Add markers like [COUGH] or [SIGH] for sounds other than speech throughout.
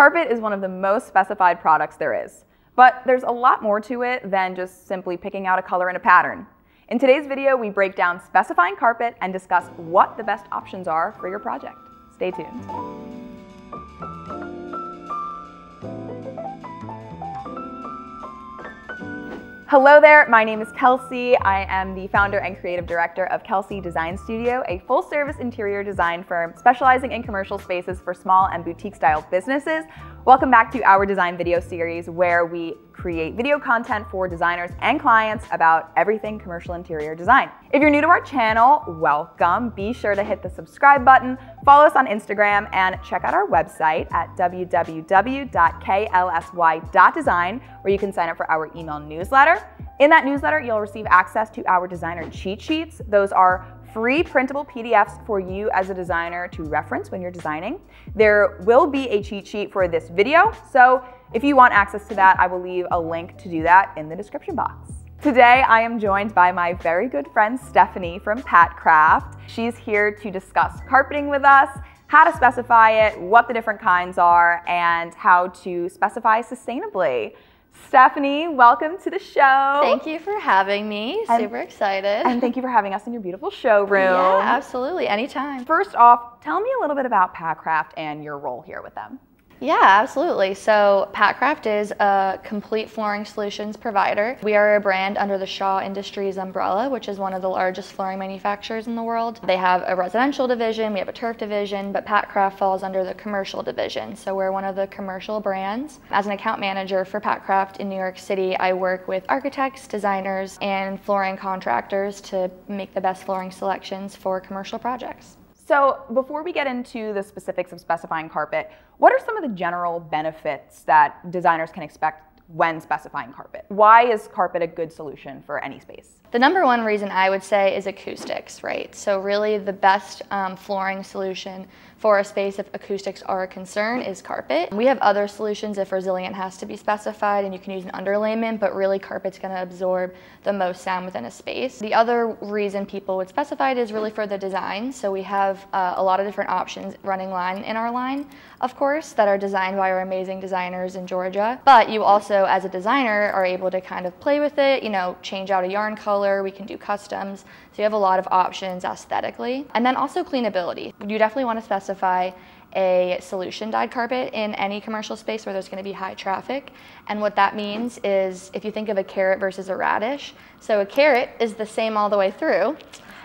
Carpet is one of the most specified products there is, but there's a lot more to it than just simply picking out a color and a pattern. In today's video, we break down specifying carpet and discuss what the best options are for your project. Stay tuned. Hello there, my name is Kelsey. I am the founder and creative director of KLSY Design Studio, a full service interior design firm specializing in commercial spaces for small and boutique style businesses. Welcome back to our design video series where we create video content for designers and clients about everything commercial interior design. If you're new to our channel, welcome. Be sure to hit the subscribe button, follow us on Instagram, and check out our website at www.klsy.design where you can sign up for our email newsletter. In that newsletter, you'll receive access to our designer cheat sheets. Those are free printable PDFs for you as a designer to reference when you're designing. There will be a cheat sheet for this video, so if you want access to that, I will leave a link to do that in the description box. Today, I am joined by my very good friend Stephanie from Patcraft. She's here to discuss carpeting with us, how to specify it, what the different kinds are, and how to specify sustainably. Stephanie, welcome to the show. Thank you for having me. And, Super excited. And thank you for having us in your beautiful showroom. Yeah, absolutely. Anytime. First off, tell me a little bit about Patcraft and your role here with them. Yeah, absolutely. So Patcraft is a complete flooring solutions provider. We are a brand under the Shaw Industries umbrella, which is one of the largest flooring manufacturers in the world. They have a residential division, we have a turf division, but Patcraft falls under the commercial division. So we're one of the commercial brands. As an account manager for Patcraft in New York City, I work with architects, designers, and flooring contractors to make the best flooring selections for commercial projects. So before we get into the specifics of specifying carpet, what are some of the general benefits that designers can expect when specifying carpet. Why is carpet a good solution for any space? The number one reason I would say is acoustics, right? So really the best um, flooring solution for a space if acoustics are a concern is carpet. We have other solutions if resilient has to be specified and you can use an underlayment, but really carpet's gonna absorb the most sound within a space. The other reason people would specify it is really for the design. So we have uh, a lot of different options running line in our line, of course, that are designed by our amazing designers in Georgia. But you also, as a designer, are able to kind of play with it, you know, change out a yarn color, we can do customs. So you have a lot of options aesthetically. And then also cleanability. You definitely want to specify a solution dyed carpet in any commercial space where there's going to be high traffic. And what that means is if you think of a carrot versus a radish, so a carrot is the same all the way through,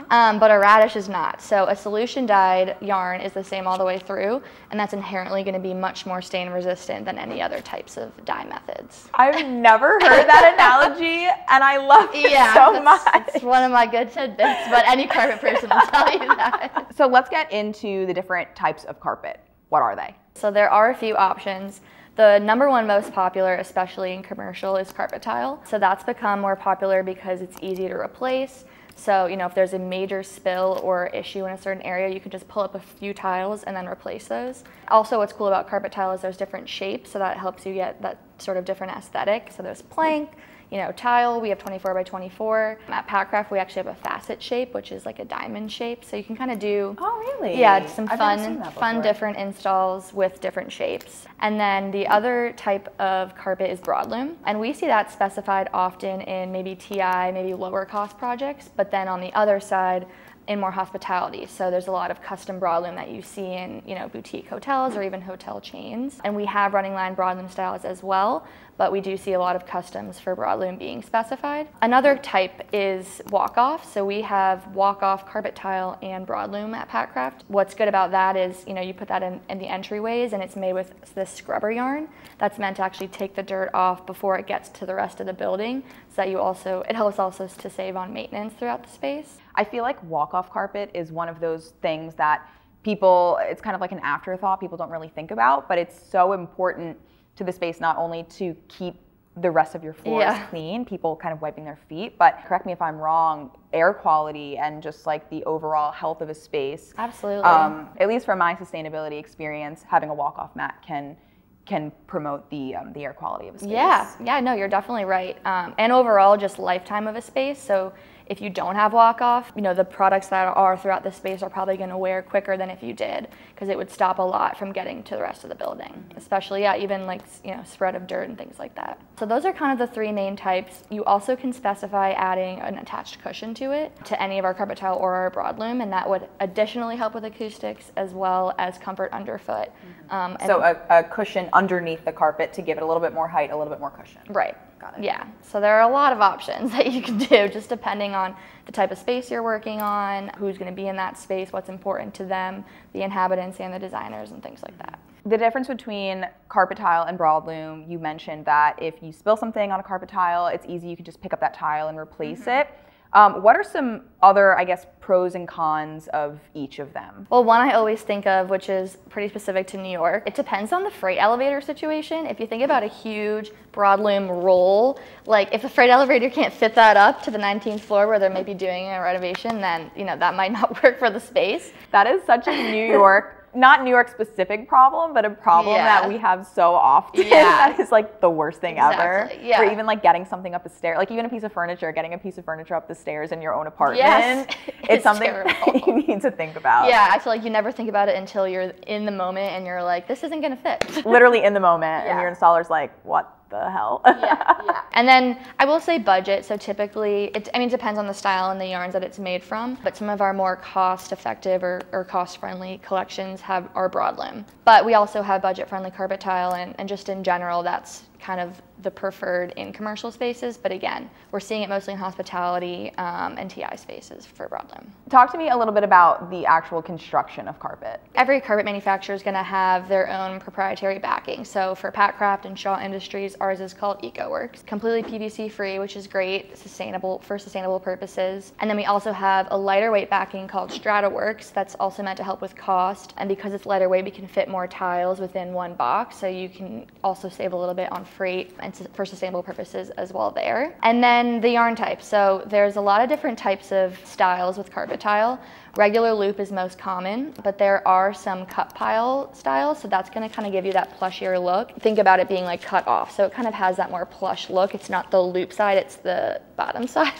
um, but a radish is not. So a solution dyed yarn is the same all the way through, and that's inherently going to be much more stain resistant than any other types of dye methods. I've never heard that analogy, and I love it yeah, so much. It's one of my good tidbits, but any carpet person will tell you that. So let's get into the different types of carpet. What are they? So there are a few options. The number one most popular, especially in commercial, is carpet tile. So that's become more popular because it's easy to replace. So, you know, if there's a major spill or issue in a certain area, you can just pull up a few tiles and then replace those. Also, what's cool about carpet tile is there's different shapes, so that helps you get that sort of different aesthetic. So there's plank, you know, tile, we have 24 by 24. At Patcraft, we actually have a facet shape, which is like a diamond shape. So you can kind of do. Oh, really? Yeah, some I've fun, fun different installs with different shapes. And then the other type of carpet is broadloom. And we see that specified often in maybe TI, maybe lower cost projects. But then on the other side, in more hospitality. So there's a lot of custom broadloom that you see in, you know, boutique hotels or even hotel chains. And we have running line broadloom styles as well, but we do see a lot of customs for broadloom being specified. Another type is walk-off. So we have walk-off carpet tile and broadloom at Patcraft. What's good about that is, you know, you put that in, in the entryways and it's made with this scrubber yarn that's meant to actually take the dirt off before it gets to the rest of the building so that you also, it helps also to save on maintenance throughout the space. I feel like walk-off carpet is one of those things that people, it's kind of like an afterthought people don't really think about, but it's so important to the space not only to keep the rest of your floors yeah. clean, people kind of wiping their feet, but correct me if I'm wrong, air quality and just like the overall health of a space. Absolutely. Um, at least from my sustainability experience, having a walk-off mat can can promote the um, the air quality of a space. Yeah, yeah, no, you're definitely right. Um, and overall, just lifetime of a space. So if you don't have walk off, you know, the products that are throughout the space are probably going to wear quicker than if you did because it would stop a lot from getting to the rest of the building, especially, yeah, even like, you know, spread of dirt and things like that. So those are kind of the three main types. You also can specify adding an attached cushion to it, to any of our carpet tile or our broadloom, and that would additionally help with acoustics as well as comfort underfoot. Um, and- So a, a cushion underneath the carpet to give it a little bit more height, a little bit more cushion. Right. Got it. Yeah. So there are a lot of options [LAUGHS] that you can do just depending on the type of space you're working on, who's going to be in that space, what's important to them, the inhabitants and the designers and things like that. The difference between carpet tile and broadloom, you mentioned that if you spill something on a carpet tile, it's easy, you can just pick up that tile and replace mm-hmm. it. Um, what are some other, I guess, pros and cons of each of them? Well, one I always think of, which is pretty specific to New York, it depends on the freight elevator situation. If you think about a huge broadloom roll, like if the freight elevator can't fit that up to the 19th floor where they're maybe doing a renovation, then you know that might not [LAUGHS] work for the space. That is such a New York, not New York specific problem, but a problem Yeah. that we have so often. [LAUGHS] Yeah. that is like the worst thing ever. Exactly, yeah. Or even like getting something up the stair, like even a piece of furniture, getting a piece of furniture up the stairs in your own apartment. Yes, it's, [LAUGHS] it's something [LAUGHS] you need to think about. Yeah, I feel like you never think about it until you're in the moment and you're like, this isn't gonna fit. Literally in the moment, and your installer's like, what the hell? yeah, [LAUGHS] yeah. And then I will say budget. So typically, it, I mean, it depends on the style and the yarns that it's made from. But some of our more cost-effective or, or cost-friendly collections have our broadloom. But we also have budget-friendly carpet tile, and, and just in general, that's kind of the preferred in commercial spaces. But again, we're seeing it mostly in hospitality um, and TI spaces for broadloom. Talk to me a little bit about the actual construction of carpet. Every carpet manufacturer is going to have their own proprietary backing. So for Patcraft and Shaw Industries, ours is called EcoWorks, completely PVC free, which is great, sustainable for sustainable purposes. And then we also have a lighter weight backing called StrataWorks that's also meant to help with cost. And because it's lighter weight, we can fit more tiles within one box, so you can also save a little bit on freight and for sustainable purposes as well there. And then the yarn type. So there's a lot of different types of styles with carpet tile. Regular loop is most common, but there are some cut pile styles, so that's gonna kind of give you that plushier look. Think about it being like cut off, so it kind of has that more plush look. It's not the loop side, it's the bottom [LAUGHS] side.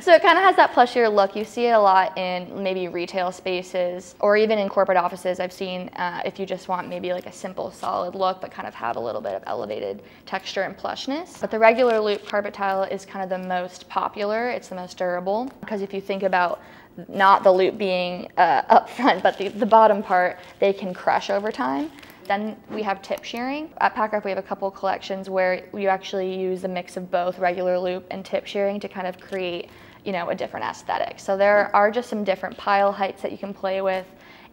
So it kind of has that plushier look. You see it a lot in maybe retail spaces or even in corporate offices. I've seen uh, if you just want maybe like a simple solid look, but kind of have a little bit of elevated texture and plushness. But the regular loop carpet tile is kind of the most popular. It's the most durable because if you think about not the loop being uh, [LAUGHS] up front, but the, the bottom part, they can crush over time. Then we have tip shearing. At Patcraft, we have a couple collections where you actually use a mix of both regular loop and tip shearing to kind of create, you know, a different aesthetic. So there are just some different pile heights that you can play with.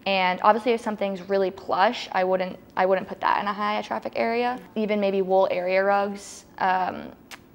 And obviously, if something's really plush, I wouldn't I wouldn't put that in a high traffic area. Even maybe wool area rugs. Um,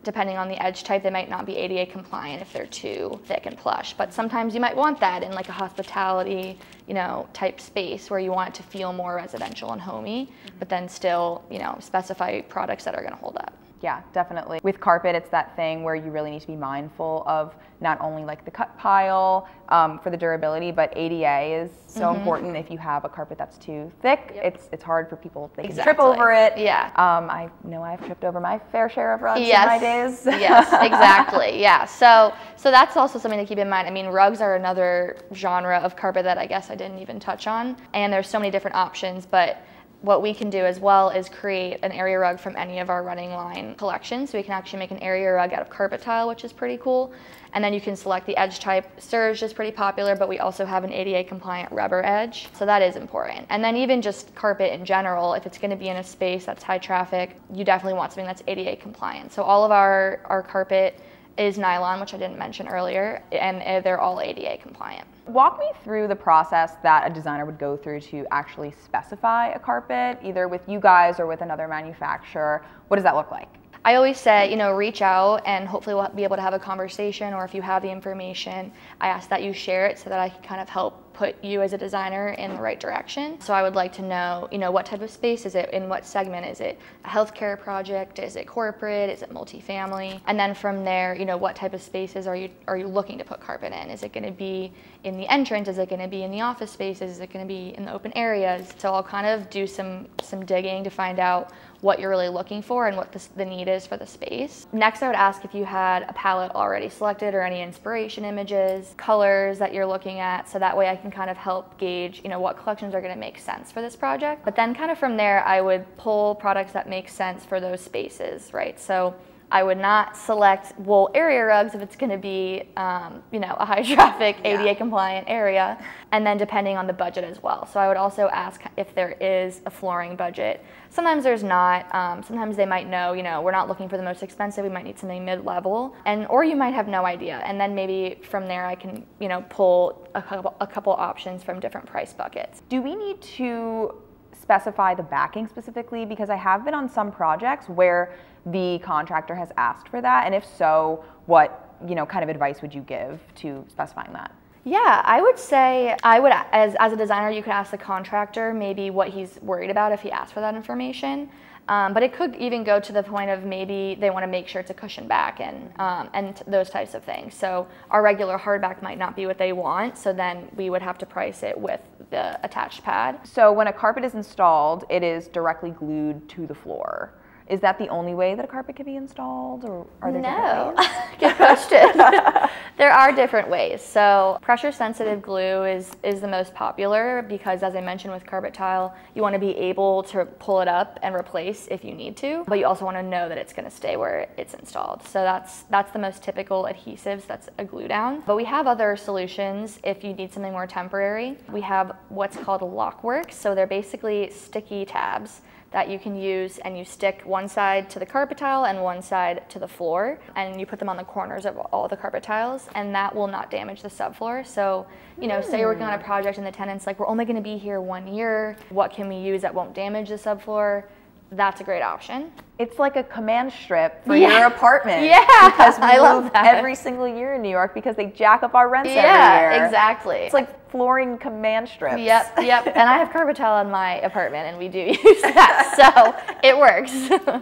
depending on the edge type, they might not be ADA compliant if they're too thick and plush. But sometimes you might want that in like a hospitality, you know, type space where you want it to feel more residential and homey, but then still, you know, specify products that are going to hold up. Yeah, definitely. With carpet, it's that thing where you really need to be mindful of not only like the cut pile um, for the durability, but ADA is so important. If you have a carpet that's too thick, it's it's hard for people they can trip over it. Yeah. Um, I know I've tripped over my fair share of rugs yes. in my days. yes, exactly. [LAUGHS] Yeah. So so that's also something to keep in mind. I mean, rugs are another genre of carpet that I guess I didn't even touch on. And there's so many different options, but what we can do as well is create an area rug from any of our running line collections. So we can actually make an area rug out of carpet tile, which is pretty cool. And then you can select the edge type. Serge is pretty popular, but we also have an ADA compliant rubber edge. So that is important. And then even just carpet in general, if it's gonna be in a space that's high traffic, you definitely want something that's ADA compliant. So all of our, our carpet is nylon, which I didn't mention earlier, and uh, they're all ADA compliant. Walk me through the process that a designer would go through to actually specify a carpet, either with you guys or with another manufacturer. What does that look like? I always say, you know, reach out and hopefully we'll be able to have a conversation, or if you have the information, I ask that you share it so that I can kind of help put you as a designer in the right direction. So I would like to know, you know, what type of space is it? In what segment is it? A healthcare project? Is it corporate? Is it multifamily? And then from there, you know, what type of spaces are you are you looking to put carpet in? Is it going to be in the entrance? Is it going to be in the office spaces? Is it going to be in the open areas? So I'll kind of do some some digging to find out what you're really looking for and what the, the, need is for the space. Next, I would ask if you had a palette already selected or any inspiration images, colors that you're looking at, so that way I can kind of help gauge, you know, what collections are gonna make sense for this project. But then kind of from there, I would pull products that make sense for those spaces, right? So I would not select wool area rugs if it's going to be, um, you know, a high [LAUGHS] traffic ADA yeah. compliant area, and then depending on the budget as well. So I would also ask if there is a flooring budget. Sometimes there's not. Um, sometimes they might know, you know, we're not looking for the most expensive. We might need something mid-level, and or you might have no idea. And then maybe from there I can, you know, pull a couple a couple options from different price buckets. Do we need to specify the backing specifically? Because I have been on some projects where the contractor has asked for that, and if so, what you know kind of advice would you give to specifying that? Yeah, I would say I would as as a designer, you could ask the contractor maybe what he's worried about if he asks for that information. Um, but it could even go to the point of maybe they want to make sure it's a cushion back and um, and those types of things. So our regular hardback might not be what they want. So then we would have to price it with the attached pad. So when a carpet is installed, it is directly glued to the floor. Is that the only way that a carpet can be installed, or are there no. [LAUGHS] Good question. [LAUGHS] there are different ways. So pressure-sensitive glue is is the most popular because, as I mentioned with carpet tile, you want to be able to pull it up and replace if you need to, but you also want to know that it's going to stay where it's installed. So that's that's the most typical adhesives. That's a glue down. But we have other solutions if you need something more temporary. We have what's called LokWorks. So they're basically sticky tabs that you can use and you stick one side to the carpet tile and one side to the floor and you put them on the corners of all the carpet tiles and that will not damage the subfloor. So, you know, mm. say you're working on a hmm. project and the tenant's like, we're only gonna be here one year. What can we use that won't damage the subfloor? That's a great option. It's like a command strip for yeah. your apartment. [LAUGHS] Yeah, because we I move every single year in New York because they jack up our rents yeah, every year. Yeah, exactly. It's like flooring command strips. Yep, yep. [LAUGHS] and I have carpet tile in my apartment, and we do [LAUGHS] use that, so it works.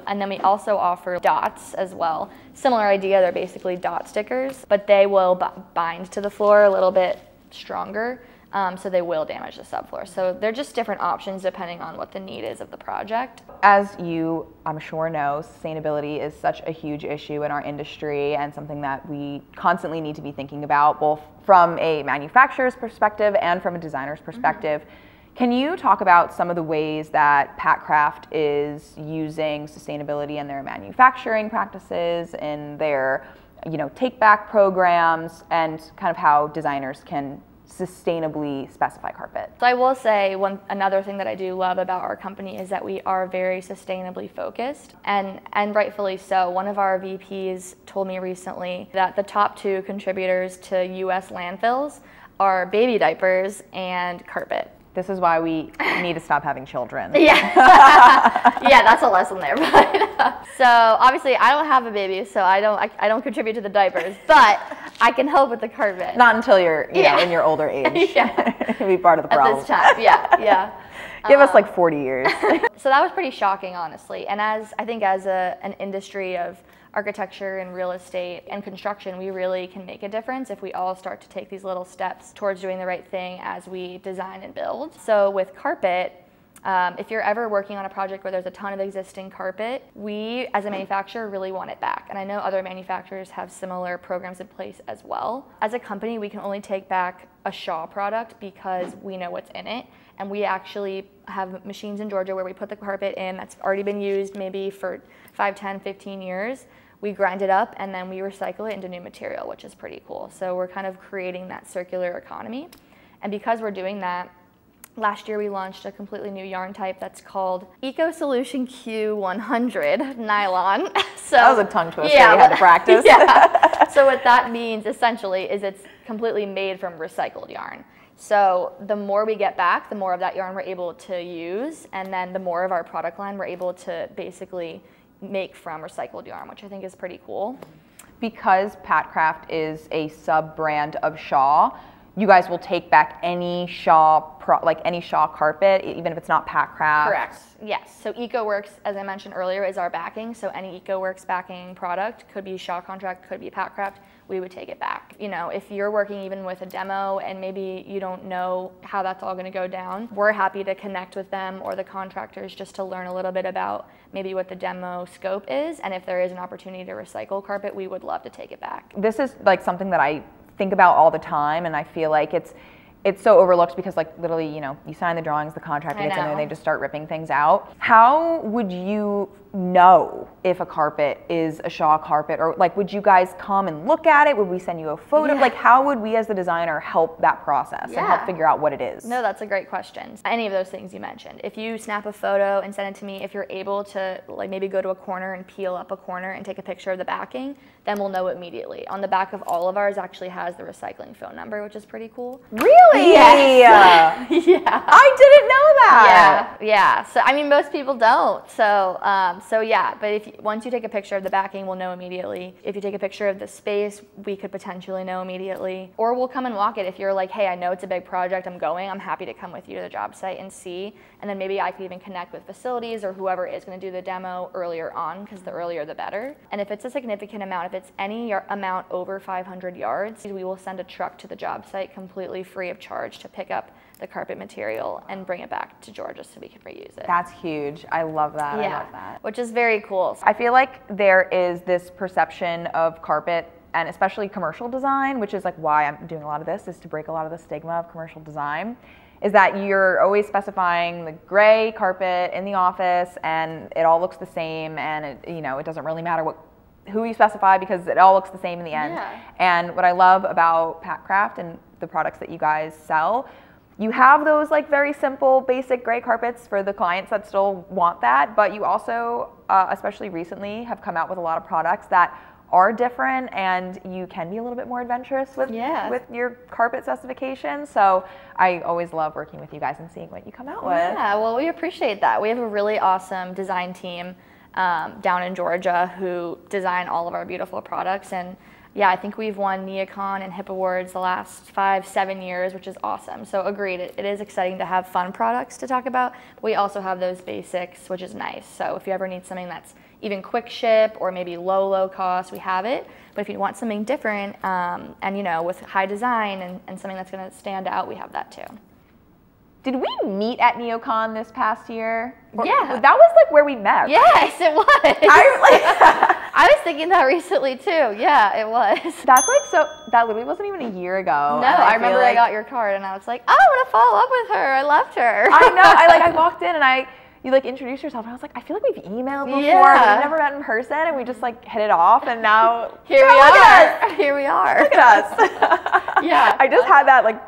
and then we also offer dots as well. Similar idea. They're basically dot stickers, but they will bind to the floor a little bit stronger um, so they will damage the subfloor. So they're just different options depending on what the need is of the project. As you, I'm sure, know, sustainability is such a huge issue in our industry and something that we constantly need to be thinking about, both from a manufacturer's perspective and from a designer's mm-hmm. perspective. Mm-hmm. Can you talk about some of the ways that Patcraft is using sustainability in their manufacturing practices, in their you know, take back programs, and kind of how designers can sustainably specify carpet. So I will say one another thing that I do love about our company is that we are very sustainably focused and and rightfully so. One of our VPs told me recently that the top two contributors to US landfills are baby diapers and carpet. This is why we [LAUGHS] need to stop having children. Yeah. [LAUGHS] yeah, that's a lesson there. But, [LAUGHS] so obviously I don't have a baby, so I don't I, I, don't contribute to the diapers, but I can help with the carpet. Not until you're you yeah. know in your older age. yeah. be part of the problem. At this time, yeah, yeah. Give um, us like 40 years. [LAUGHS] so that was pretty shocking, honestly. And as I think as a, an industry of architecture and real estate and construction, we really can make a difference if we all start to take these little steps towards doing the right thing as we design and build. So with carpet, um, if you're ever working on a project where there's a ton of existing carpet, we as a manufacturer really want it back. And I know other manufacturers have similar programs in place as well. As a company, we can only take back a Shaw product because we know what's in it. And we actually have machines in Georgia where we put the carpet in that's already been used maybe for 5, 10, 15 years we grind it up and then we recycle it into new material, which is pretty cool. So we're kind of creating that circular economy. And because we're doing that, last year we launched a completely new yarn type that's called Eco Solution Q100 nylon. [LAUGHS] so that was a tongue twister yeah, you had to practice. [LAUGHS] yeah. [LAUGHS] so what that means essentially is it's completely made from recycled yarn. So the more we get back, the more of that yarn we're able to use, and then the more of our product line we're able to basically make from recycled yarn, which I think is pretty cool. Because Patcraft is a sub brand of Shaw, you guys will take back any Shaw pro, like any Shaw carpet, even if it's not Patcraft. Correct. Yes. So EcoWorks, as I mentioned earlier, is our backing. So any EcoWorks backing product could be Shaw contract, could be Patcraft. We would take it back. You know, if you're working even with a demo and maybe you don't know how that's all going to go down, we're happy to connect with them or the contractors just to learn a little bit about maybe what the demo scope is. And if there is an opportunity to recycle carpet, we would love to take it back. This is like something that I think about all the time, and I feel like it's it's so overlooked because like literally, you know, you sign the drawings, the contractor gets in there, and they just start ripping things out. How would you know if a carpet is a Shaw carpet or like would you guys come and look at it? Would we send you a photo? Yeah. Like how would we as the designer help that process and help figure out what it is? No, that's a great question. Any of those things you mentioned. If you snap a photo and send it to me, if you're able to like maybe go to a corner and peel up a corner and take a picture of the backing, then we'll know immediately. On the back of all of ours actually has the recycling phone number, which is pretty cool. Really? Yes. [LAUGHS] yeah. I didn't know that. Yeah, yeah. So I mean, most people don't. So, um, so yeah. But if once you take a picture of the backing, we'll know immediately. If you take a picture of the space, we could potentially know immediately. Or we'll come and walk it. If you're like, hey, I know it's a big project, I'm going. I'm happy to come with you to the job site and see. And then maybe I could even connect with facilities or whoever is going to do the demo earlier on, because the earlier the better. And if it's a significant amount, if it's any amount over 500 yards, we will send a truck to the job site completely free of charge to pick up the carpet material and bring it back to Georgia so we can reuse it. That's huge. I love that. I love that. Which is very cool. I feel like there is this perception of carpet and especially commercial design, which is like why I'm doing a lot of this, is to break a lot of the stigma of commercial design. Is that you're always specifying the gray carpet in the office and it all looks the same and it, you know, it doesn't really matter what who you specify because it all looks the same in the end. Yeah. And what I love about Patcraft and the products that you guys sell, you have those like very simple, basic gray carpets for the clients that still want that, but you also, uh, especially recently, have come out with a lot of products that are different and you can be a little bit more adventurous with Yeah. with your carpet specifications. So I always love working with you guys and seeing what you come out with. Yeah, well, we appreciate that. We have a really awesome design team um, down in Georgia who design all of our beautiful products. And yeah, I think we've won Neocon and HIP Awards the last five, seven years, which is awesome. So agreed, it, it is exciting to have fun products to talk about. We also have those basics, which is nice. So if you ever need something that's even quick ship or maybe low, low cost, we have it. But if you want something different um, and you know with high design and, and something that's going to stand out, we have that too. Did we meet at NeoCon this past year? Or- Yeah. That was like where we met. Yes, it was. I like [LAUGHS] [LAUGHS] I was thinking that [LAUGHS] recently too. Yeah, it was. [LAUGHS] That's like so. That literally wasn't even a year ago. No, I, feel remember I got your card and I was like, oh, I want to follow up with her. I loved her. [LAUGHS] I know. I like. I walked in and I. You like introduced yourself, and I was like, I feel like we've emailed before, Yeah. we've never met in person, and we just like hit it off, and now Here we look at us. are. Here we are. Look at us. Yeah. I just had that like.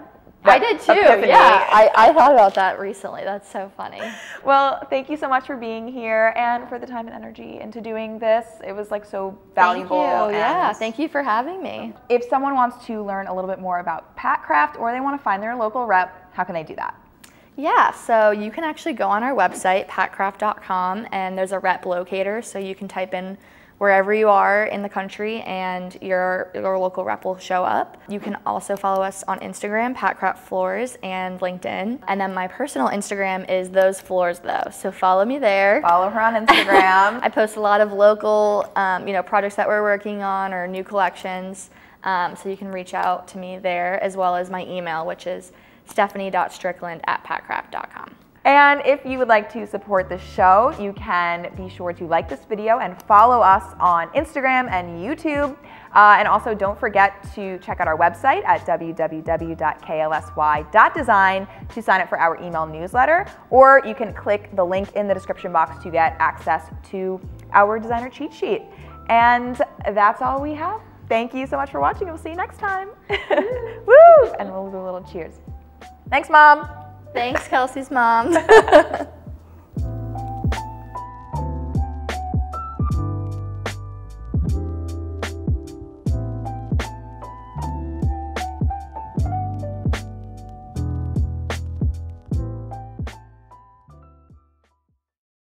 I did too. Yeah, I, I thought about that recently. That's so funny. Well, thank you so much for being here and for the time and energy into doing this. It was like so valuable. Thank you. Yeah, thank you for having me. If someone wants to learn a little bit more about Patcraft or they want to find their local rep, how can they do that? Yeah, so you can actually go on our website, patcraft.com, and there's a rep locator, so you can type in wherever you are in the country and your, your local rep will show up. You can also follow us on Instagram, Patcraft Floors, and LinkedIn. And then my personal Instagram is Those Floors Though, so follow me there. Follow her on Instagram. [LAUGHS] I post a lot of local, um, you know, projects that we're working on or new collections. Um, so you can reach out to me there as well as my email, which is stephanie.strickland at patcraft.com. And if you would like to support the show, you can be sure to like this video and follow us on Instagram and YouTube. Uh, and also don't forget to check out our website at www.klsy.design to sign up for our email newsletter. Or you can click the link in the description box to get access to our designer cheat sheet. And that's all we have. Thank you so much for watching. We'll see you next time. [LAUGHS] Woo! And we'll do a little cheers. Thanks, Mom. Thanks, Kelsey's mom. [LAUGHS]